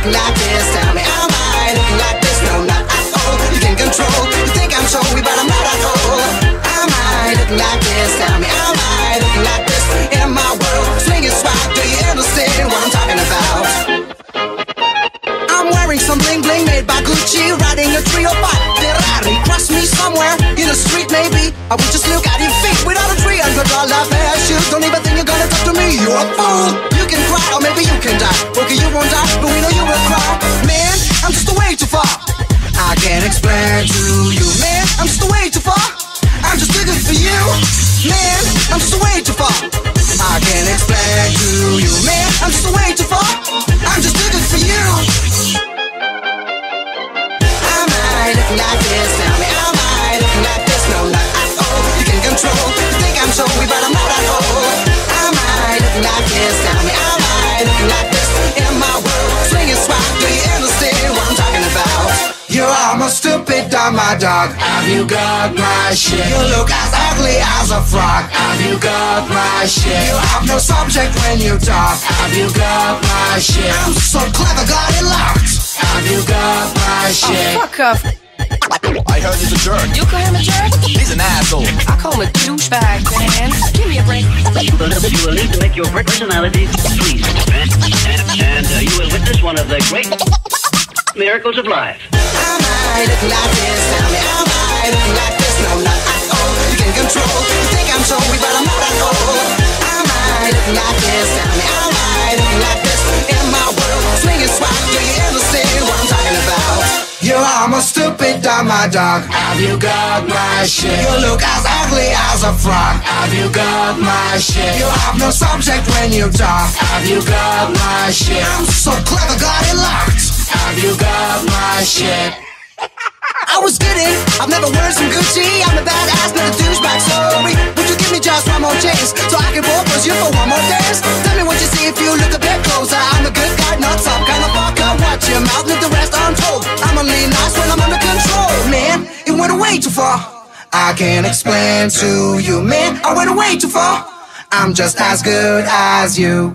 looking like this? Tell me, am I looking like this? No, not at all. You can control. You think I'm showy, but I'm not at all. Am I looking like this? Tell me, am I looking like this? In my world, swinging swag. Do you understand what I'm talking about? I'm wearing some bling bling made by Gucci, riding a trio by Ferrari. Cross me somewhere in the street, maybe. I would just look at your feet without a three hundred dollar pair of shoes. Don't even think you're gonna talk to me. You're a fool. Can cry or maybe you can die. Okay, you won't die, but we know you will cry. Man, I'm just way too far. I can't explain to you, man. I'm just way too far. I'm just looking for you, man. I'm just way too far. I can't explain to you, man. I'm just way too far. Stupid, dumb, my dog. Have you got my shit? You look as ugly as a frog. Have you got my shit? You have no subject when you talk. Have you got my shit? I'm so clever, got it locked. Have you got my shit? Fuck off. I heard he's a jerk. You call him a jerk? He's an asshole. I call him a douchebag, man. Give me a break. You will need to make your personality please. And, and uh, you will witness one of the great miracles of life. I looking like this? Tell me, am I looking like this? No, not at all. You can control. You think I'm showy, but I'm not at all. Am I looking like this? Tell me, am I looking like this? In my world, swinging swag. Do you understand what I'm talking about? You're almost stupid, dumb, my dog. Have you got my shit? You look as ugly as a frog. Have you got my shit? You have no subject when you talk. Have you got my shit? I'm so clever, got it locked. Have you got my shit? I was kidding, I've never worn some Gucci. I'm a badass, not a douchebag, sorry Would you give me just one more chance So I can propose you for one more dance? Tell me what you see if you look a bit closer. I'm a good guy, not some kind of fucker. Watch your mouth, leave the rest untold I'm only nice when I'm under control. Man, it went way too far. I can't explain to you, man. I went way too far. I'm just as good as you